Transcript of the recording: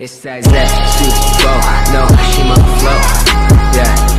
It's that Z, super flow, no, she my flow, yeah